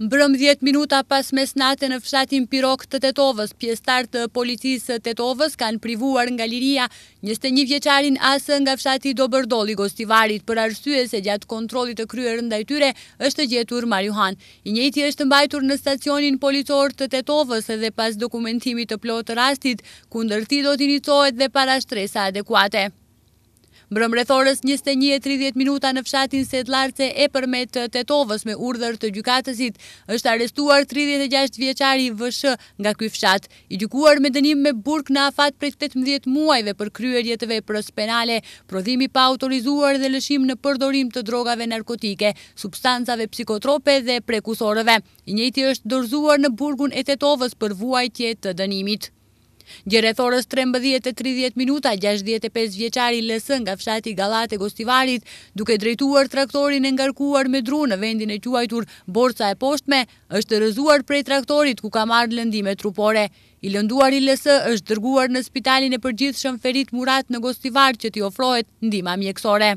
Mbrëmë dhjetë minuta pas mesnate në fshatin Pirok të Tetovës, pjesëtarë të Policisë së Tetovës kanë privuar nga liria njëzet e një vjeçarin AS nga fshati Dobërdol i Gostivarit për arsye se gjatë kontrollit të kryer ndaj tyre është gjetur marijuhanë. I njëjti është mbajtur në stacionin policor të Tetovës dhe pas dokumentimit të plotë të rastit, kundër tij do të inicohet dhe parashtresa adekuate. Mbrëmë rreth orës njëzet e një e tridhjetë minuta në fshatin Sedllarce e Epërme të Tetovës me urdhër të gjykatësit është arrestuar tridhjetë e gjashtë vjeçari VSH nga ky fshat, i gjykuar me dënim me burg në afat prej tetëmbëdhjetë muajve për kryerje të veprës penale Prodhim i paautorizuar dhe lëshim në përdorim të drogave narkotike, substancave psikotrope dhe prekursorëve. I njëjti është dorëzuar në burgun e Tetovës për vuajtje të dënimit. Dje rreth orës trembëdhjetë e tridhjetë minuta, gjashtëdhjetë e pesë vjeçari LS nga fshati Gallatë e Gostivarit, duke drejtuar traktorin e ngarkuar me dru në vendin e quajtur Borca e Poshtme, është rrëzuar prej traktorit ku ka marrë lëndime trupore. I lënduari LS është dërguar në Spitalin e Përgjithshëm Ferit Murat në Gostivar që t'i ofrohet ndihma mjekësore.